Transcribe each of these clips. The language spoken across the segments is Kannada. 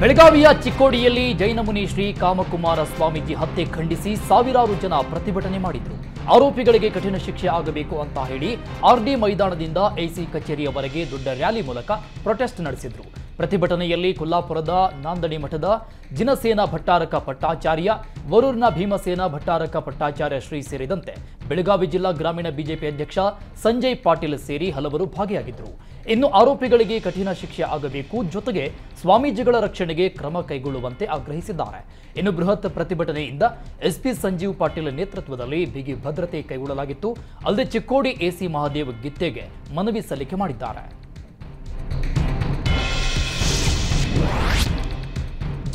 ಬೆಳಗಾವಿಯ ಚಿಕ್ಕೋಡಿಯಲ್ಲಿ ಜೈನಮುನಿ ಶ್ರೀ ಕಾಮಕುಮಾರ ಸ್ವಾಮೀಜಿ ಹತ್ಯೆ ಖಂಡಿಸಿ ಸಾವಿರಾರು ಜನ ಪ್ರತಿಭಟನೆ ಮಾಡಿದರು. ಆರೋಪಿಗಳಿಗೆ ಕಠಿಣ ಶಿಕ್ಷೆ ಆಗಬೇಕು ಅಂತ ಹೇಳಿ ಆರ್ಡಿ ಮೈದಾನದಿಂದ ಎಸಿ ಕಚೇರಿಯವರೆಗೆ ದೊಡ್ಡ ರ್ಯಾಲಿ ಮೂಲಕ ಪ್ರೊಟೆಸ್ಟ್ ನಡೆಸಿದ್ರು. ಪ್ರತಿಭಟನೆಯಲ್ಲಿ ಕೊಲ್ಲಾಪುರದ ನಾಂದಣಿ ಮಠದ ಜಿನಸೇನ ಭಟ್ಟಾರಕ ಪಟ್ಟಾಚಾರ್ಯ ವರೂರ್ನ ಭೀಮಸೇನ ಭಟ್ಟಾರಕ ಪಟ್ಟಾಚಾರ್ಯ ಶ್ರೀ ಸೇರಿದಂತೆ ಬೆಳಗಾವಿ ಜಿಲ್ಲಾ ಗ್ರಾಮೀಣ ಬಿಜೆಪಿ ಅಧ್ಯಕ್ಷ ಸಂಜಯ್ ಪಾಟೀಲ್ ಸೇರಿ ಹಲವರು ಭಾಗಿಯಾಗಿದ್ದರು. ಇನ್ನು ಆರೋಪಿಗಳಿಗೆ ಕಠಿಣ ಶಿಕ್ಷೆ ಆಗಬೇಕು, ಜೊತೆಗೆ ಸ್ವಾಮೀಜಿಗಳ ರಕ್ಷಣೆಗೆ ಕ್ರಮ ಕೈಗೊಳ್ಳುವಂತೆ ಆಗ್ರಹಿಸಿದ್ದಾರೆ. ಇನ್ನು ಬೃಹತ್ ಪ್ರತಿಭಟನೆಯಿಂದ ಎಸ್ಪಿ ಸಂಜೀವ್ ಪಾಟೀಲ್ ನೇತೃತ್ವದಲ್ಲಿ ಬಿಗಿ ಭದ್ರತೆ ಕೈಗೊಳ್ಳಲಾಗಿತ್ತು. ಅಲ್ಲದೆ ಚಿಕ್ಕೋಡಿ ಎಸಿ ಮಹಾದೇವ್ ಗಿತ್ತೆಗೆ ಮನವಿ ಸಲ್ಲಿಕೆ ಮಾಡಿದ್ದಾರೆ.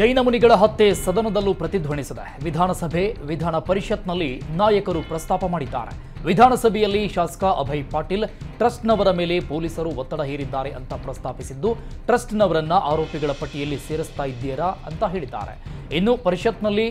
ಜೈನ ಮುನಿಗಳ ಹತ್ಯೆ ಸದನದಲ್ಲೂ ಪ್ರತಿಧ್ವನಿಸಿದೆ. ವಿಧಾನಸಭೆ, ವಿಧಾನ ಪರಿಷತ್ನಲ್ಲಿ ನಾಯಕರು ಪ್ರಸ್ತಾಪ ಮಾಡಿದ್ದಾರೆ. ವಿಧಾನಸಭೆಯಲ್ಲಿ ಶಾಸಕ ಅಭಯ್ ಪಾಟೀಲ್, ಟ್ರಸ್ಟ್ನವರ ಮೇಲೆ ಪೊಲೀಸರು ಒತ್ತಡ ಹೇರಿದ್ದಾರೆ ಅಂತ ಪ್ರಸ್ತಾಪಿಸಿದ್ದು, ಟ್ರಸ್ಟ್ನವರನ್ನ ಆರೋಪಿಗಳ ಪಟ್ಟಿಯಲ್ಲಿ ಸೇರಿಸ್ತಾ ಇದ್ದೀರಾ ಅಂತ ಹೇಳಿದ್ದಾರೆ. ಇನ್ನು ಪರಿಷತ್ನಲ್ಲಿ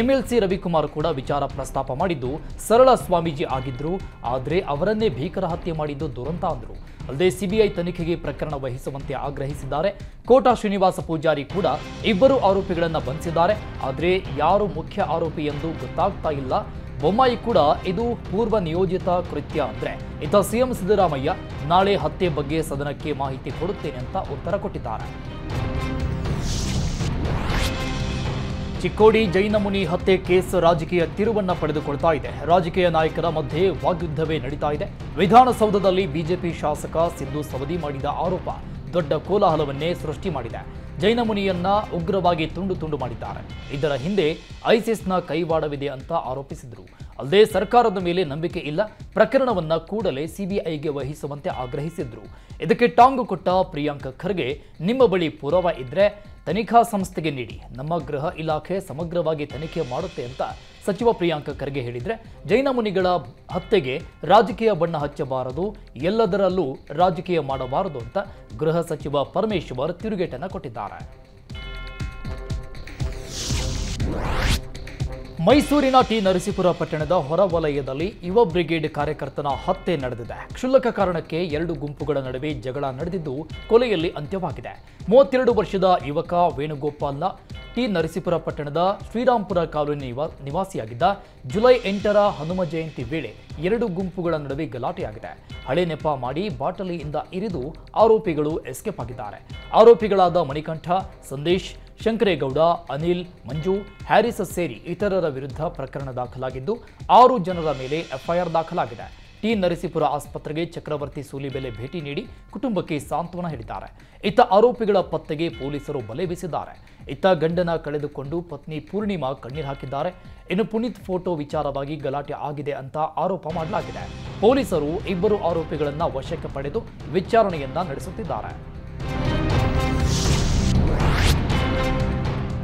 ಎಂಎಲ್ಸಿ ರವಿಕುಮಾರ್ ಕೂಡ ವಿಚಾರ ಪ್ರಸ್ತಾಪ ಮಾಡಿದ್ದು, ಸರಳ ಸ್ವಾಮೀಜಿ ಆಗಿದ್ರು, ಆದರೆ ಅವರನ್ನೇ ಭೀಕರ ಹತ್ಯೆ ಮಾಡಿದ್ದು ದುರಂತ ಅಂದರು. ಅಲ್ಲದೆ ಸಿಬಿಐ ತನಿಖೆಗೆ ಪ್ರಕರಣ ವಹಿಸುವಂತೆ ಆಗ್ರಹಿಸಿದ್ದಾರೆ. ಕೋಟಾ ಶ್ರೀನಿವಾಸ ಪೂಜಾರಿ ಕೂಡ ಇಬ್ಬರು ಆರೋಪಿಗಳನ್ನು ಬಂಧಿಸಿದ್ದಾರೆ. ಆದರೆ ಯಾರು ಮುಖ್ಯ ಆರೋಪಿ ಎಂದು ಗೊತ್ತಾಗ್ತಾ ಇಲ್ಲ. ಬೊಮ್ಮಾಯಿ ಕೂಡ ಇದು ಪೂರ್ವ ನಿಯೋಜಿತ ಕೃತ್ಯ ಅಂದ್ರೆ ಇತ ಸಿಎಂ ಸಿದ್ದರಾಮಯ್ಯ ನಾಳೆ ಹತ್ಯೆ ಬಗ್ಗೆ ಸದನಕ್ಕೆ ಮಾಹಿತಿ ಕೊಡುತ್ತೇನೆ ಅಂತ ಉತ್ತರ ಕೊಟ್ಟಿದ್ದಾರೆ. ಚಿಕ್ಕೋಡಿ ಜೈನ ಮುನಿ ಹತ್ಯೆ ಕೇಸ್ ರಾಜಕೀಯ ತಿರುವನ್ನ ಪಡೆದುಕೊಳ್ತಾ ಇದೆ. ರಾಜಕೀಯ ನಾಯಕರ ಮಧ್ಯೆ ವಾಗ್ಯುದ್ಧವೇ ನಡೀತಾ ಇದೆ. ವಿಧಾನಸೌಧದಲ್ಲಿ ಬಿಜೆಪಿ ಶಾಸಕ ಸಿದ್ದು ಸವದಿ ಮಾಡಿದ ಆರೋಪ ದೊಡ್ಡ ಕೋಲಾಹಲವನ್ನೇ ಸೃಷ್ಟಿ ಮಾಡಿದೆ. ಜೈನಮುನಿಯನ್ನ ಉಗ್ರವಾಗಿ ತುಂಡು ತುಂಡು ಮಾಡಿದ್ದಾರೆ. ಇದರ ಹಿಂದೆ ಐಸಿಸ್ನ ಕೈವಾಡವಿದೆ ಅಂತ ಆರೋಪಿಸಿದರು. ಅಲ್ಲದೆ ಸರ್ಕಾರದ ಮೇಲೆ ನಂಬಿಕೆ ಇಲ್ಲ. ಪ್ರಕರಣವನ್ನ ಕೂಡಲೇ ಸಿಬಿಐಗೆ ವಹಿಸುವಂತೆ ಆಗ್ರಹಿಸಿದ್ರು. ಇದಕ್ಕೆ ಟಾಂಗ್ ಕೊಟ್ಟ ಪ್ರಿಯಾಂಕ ಖರ್ಗೆ, ನಿಮ್ಮ ಬಳಿ ಪುರಾವ ಇದ್ರೆ ತನಿಖಾ ಸಂಸ್ಥೆಗೆ ನೀಡಿ. ನಮ್ಮ ಗೃಹ ಇಲಾಖೆ ಸಮಗ್ರವಾಗಿ ತನಿಖೆ ಮಾಡುತ್ತೆ ಅಂತ ಸಚಿವ ಪ್ರಿಯಾಂಕ ಖರ್ಗೆ ಹೇಳಿದರೆ, ಜೈನ ಮುನಿಗಳ ಹತ್ಯೆಗೆ ರಾಜಕೀಯ ಬಣ್ಣ ಹಚ್ಚಬಾರದು, ಎಲ್ಲದರಲ್ಲೂ ರಾಜಕೀಯ ಮಾಡಬಾರದು ಅಂತ ಗೃಹ ಸಚಿವ ಪರಮೇಶ್ವರ್ ತಿರುಗೇಟನ್ನು ಕೊಟ್ಟಿದ್ದಾರೆ. ಮೈಸೂರಿನ ಟಿ ನರಸೀಪುರ ಪಟ್ಟಣದ ಹೊರವಲಯದಲ್ಲಿ ಯುವ ಬ್ರಿಗೇಡ್ ಕಾರ್ಯಕರ್ತನ ಹತ್ಯೆ ನಡೆದಿದೆ. ಕ್ಷುಲ್ಲಕ ಕಾರಣಕ್ಕೆ ಎರಡು ಗುಂಪುಗಳ ನಡುವೆ ಜಗಳ ನಡೆದಿದ್ದು ಕೊಲೆಯಲ್ಲಿ ಅಂತ್ಯವಾಗಿದೆ. ಮೂವತ್ತೆರಡು ವರ್ಷದ ಯುವಕ ವೇಣುಗೋಪಾಲ್ನ ಟಿ ನರಸೀಪುರ ಪಟ್ಟಣದ ಶ್ರೀರಾಂಪುರ ಕಾಲೋನಿ ನಿವಾ- ನಿವಾಸಿಯಾಗಿದ್ದ ಜುಲೈ ಎಂಟರ ಹನುಮ ಜಯಂತಿ ವೇಳೆ ಎರಡು ಗುಂಪುಗಳ ನಡುವೆ ಗಲಾಟೆಯಾಗಿದೆ. ಹಳೆ ನೆಪ ಮಾಡಿ ಬಾಟಲಿಯಿಂದ ಇರಿದು ಆರೋಪಿಗಳು ಎಸ್ಕೇಪ್ ಆಗಿದ್ದಾರೆ. ಆರೋಪಿಗಳಾದ ಮಣಿಕಂಠ, ಸಂದೇಶ್ ಶಂಕರೇಗೌಡ, ಅನಿಲ್, ಮಂಜು, ಹ್ಯಾರಿಸ್ ಸೇರಿ ಇತರರ ವಿರುದ್ಧ ಪ್ರಕರಣ ದಾಖಲಾಗಿದ್ದು, ಆರು ಜನರ ಮೇಲೆ ಎಫ್ಐಆರ್ ದಾಖಲಾಗಿದೆ. ಟಿ. ನರಸೀಪುರ ಆಸ್ಪತ್ರೆಗೆ ಚಕ್ರವರ್ತಿ ಸೂಲಿಬೆಲೆ ಭೇಟಿ ನೀಡಿ ಕುಟುಂಬಕ್ಕೆ ಸಾಂತ್ವನ ಹೇಳಿದ್ದಾರೆ. ಇತ್ತ ಆರೋಪಿಗಳ ಪತ್ತೆಗೆ ಪೊಲೀಸರು ಬಲೆ ಬೀಸಿದ್ದಾರೆ. ಇತ್ತ ಗಂಡನ ಕಳೆದುಕೊಂಡು ಪತ್ನಿ ಪೂರ್ಣಿಮಾ ಕಣ್ಣೀರು ಹಾಕಿದ್ದಾರೆ. ಇನ್ನು ಪುನೀತ್ ಫೋಟೋ ವಿಚಾರವಾಗಿ ಗಲಾಟೆ ಆಗಿದೆ ಅಂತ ಆರೋಪ ಮಾಡಲಾಗಿದೆ. ಪೊಲೀಸರು ಇಬ್ಬರು ಆರೋಪಿಗಳನ್ನು ವಶಕ್ಕೆ ಪಡೆದು ವಿಚಾರಣೆಯನ್ನ ನಡೆಸುತ್ತಿದ್ದಾರೆ.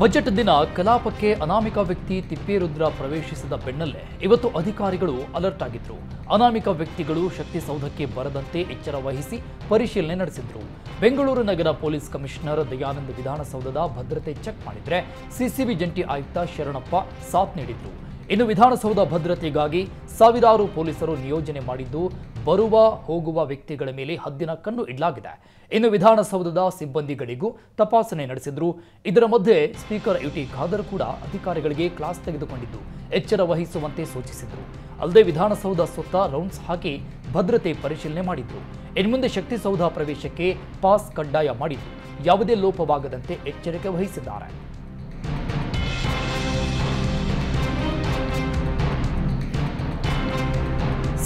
ಬಜೆಟ್ ದಿನ ಕಲಾಪಕ್ಕೆ ಅನಾಮಿಕ ವ್ಯಕ್ತಿ ತಿಪ್ಪೇರುದ್ರ ಪ್ರವೇಶಿಸಿದ ಬೆನ್ನಲ್ಲೇ ಇವತ್ತು ಅಧಿಕಾರಿಗಳು ಅಲರ್ಟ್ ಆಗಿದ್ರು. ಅನಾಮಿಕ ವ್ಯಕ್ತಿಗಳು ಶಕ್ತಿಸೌಧಕ್ಕೆ ಬರದಂತೆ ಎಚ್ಚರ ವಹಿಸಿ ಪರಿಶೀಲನೆ ನಡೆಸಿದ್ರು. ಬೆಂಗಳೂರು ನಗರ ಪೊಲೀಸ್ ಕಮಿಷನರ್ ದಯಾನಂದ್ ವಿಧಾನಸೌಧದ ಭದ್ರತೆ ಚೆಕ್ ಮಾಡಿದ್ರೆ ಸಿಸಿಬಿ ಜಂಟಿ ಆಯುಕ್ತ ಶರಣಪ್ಪ ಸಾಥ್ ನೀಡಿದ್ರು. ಇನ್ನು ವಿಧಾನಸೌಧ ಭದ್ರತೆಗಾಗಿ ಸಾವಿರಾರು ಪೊಲೀಸರು ನಿಯೋಜನೆ ಮಾಡಿದ್ದು, ಬರುವ, ಹೋಗುವ ವ್ಯಕ್ತಿಗಳ ಮೇಲೆ ಹದ್ದಿನ ಕಣ್ಣು ಇಡಲಾಗಿದೆ. ಇನ್ನು ವಿಧಾನಸೌಧದ ಸಿಬ್ಬಂದಿಗಳಿಗೂ ತಪಾಸಣೆ ನಡೆಸಿದ್ರು. ಇದರ ಮಧ್ಯೆ ಸ್ಪೀಕರ್ ಯುಟಿ ಖಾದರ್ ಕೂಡ ಅಧಿಕಾರಿಗಳಿಗೆ ಕ್ಲಾಸ್ ತೆಗೆದುಕೊಂಡಿದ್ದು, ಎಚ್ಚರ ವಹಿಸುವಂತೆ ಸೂಚಿಸಿದ್ರು. ಅಲ್ಲದೆ ವಿಧಾನಸೌಧ ಸುತ್ತ ರೌಂಡ್ಸ್ ಹಾಕಿ ಭದ್ರತೆ ಪರಿಶೀಲನೆ ಮಾಡಿದ್ರು. ಇನ್ಮುಂದೆ ಶಕ್ತಿಸೌಧ ಪ್ರವೇಶಕ್ಕೆ ಪಾಸ್ ಕಡ್ಡಾಯ ಮಾಡಿದ್ರು. ಯಾವುದೇ ಲೋಪವಾಗದಂತೆ ಎಚ್ಚರಿಕೆ ವಹಿಸಿದ್ದಾರೆ.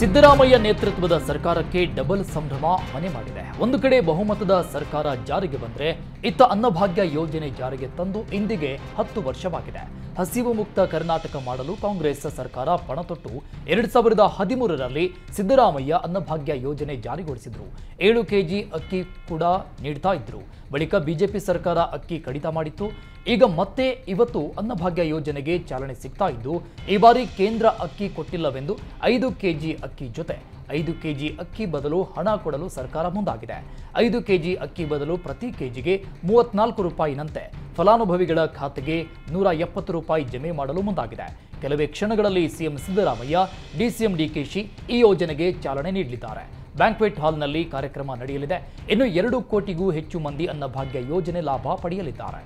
ಸಿದ್ದರಾಮಯ್ಯ ನೇತೃತ್ವದ ಸರ್ಕಾರಕ್ಕೆ ಡಬಲ್ ಸಂಭ್ರಮ ಮನೆ ಮಾಡಿದೆ. ಒಂದು ಕಡೆ ಬಹುಮತದ ಸರ್ಕಾರ ಜಾರಿಗೆ ಬಂದರೆ ಇತ್ತ ಅನ್ನಭಾಗ್ಯ ಯೋಜನೆ ಜಾರಿಗೆ ತಂದು ಇಂದಿಗೆ ಹತ್ತು ವರ್ಷವಾಗಿದೆ. ಹಸಿವು ಮುಕ್ತ ಕರ್ನಾಟಕ ಮಾಡಲು ಕಾಂಗ್ರೆಸ್ ಸರ್ಕಾರ ಪಣತೊಟ್ಟು ಎರಡ್ ಸಾವಿರದ ಹದಿಮೂರರಲ್ಲಿ ಸಿದ್ದರಾಮಯ್ಯ ಅನ್ನಭಾಗ್ಯ ಯೋಜನೆ ಜಾರಿಗೊಳಿಸಿದ್ರು. ಏಳು ಕೆಜಿ ಅಕ್ಕಿ ಕೂಡ ನೀಡ್ತಾ ಇದ್ರು. ಬಳಿಕ ಬಿಜೆಪಿ ಸರ್ಕಾರ ಅಕ್ಕಿ ಕಡಿತ ಮಾಡಿತ್ತು. ಈಗ ಮತ್ತೆ ಇವತ್ತು ಅನ್ನಭಾಗ್ಯ ಯೋಜನೆಗೆ ಚಾಲನೆ ಸಿಗ್ತಾ ಇದ್ದು, ಈ ಬಾರಿ ಕೇಂದ್ರ ಅಕ್ಕಿ ಕೊಟ್ಟಿಲ್ಲವೆಂದು ಐದು ಕೆಜಿ ಅಕ್ಕಿ ಜೊತೆ ಐದು ಕೆಜಿ ಅಕ್ಕಿ ಬದಲು ಹಣ ಕೊಡಲು ಸರ್ಕಾರ ಮುಂದಾಗಿದೆ. ಐದು ಕೆಜಿ ಅಕ್ಕಿ ಬದಲು ಪ್ರತಿ ಕೆಜಿಗೆ ಮೂವತ್ನಾಲ್ಕು ರೂಪಾಯಿನಂತೆ. ಫಲಾನುಭವಿಗಳ ಖಾತೆಗೆ ನೂರ ಎಪ್ಪತ್ತು ರೂಪಾಯಿ ಜಮೆ ಮಾಡಲು ಮುಂದಾಗಿದೆ. ಕೆಲವೇ ಕ್ಷಣಗಳಲ್ಲಿ ಸಿಎಂ ಸಿದ್ದರಾಮಯ್ಯ, ಡಿಸಿಎಂ ಡಿಕೆಶಿ ಈ ಯೋಜನೆಗೆ ಚಾಲನೆ ನೀಡಲಿದ್ದಾರೆ. ಬ್ಯಾಂಕ್ವೆಟ್ ಹಾಲ್ನಲ್ಲಿ ಕಾರ್ಯಕ್ರಮ ನಡೆಯಲಿದೆ. ಇನ್ನು ಎರಡು ಕೋಟಿಗೂ ಹೆಚ್ಚು ಮಂದಿ ಅನ್ನಭಾಗ್ಯ ಯೋಜನೆ ಲಾಭ ಪಡೆಯಲಿದ್ದಾರೆ.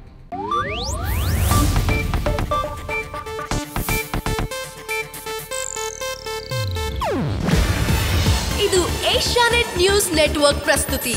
ಇದು ಏಷ್ಯಾನೆಟ್ ನ್ಯೂಸ್ ನೆಟ್ವರ್ಕ್ ಪ್ರಸ್ತುತಿ.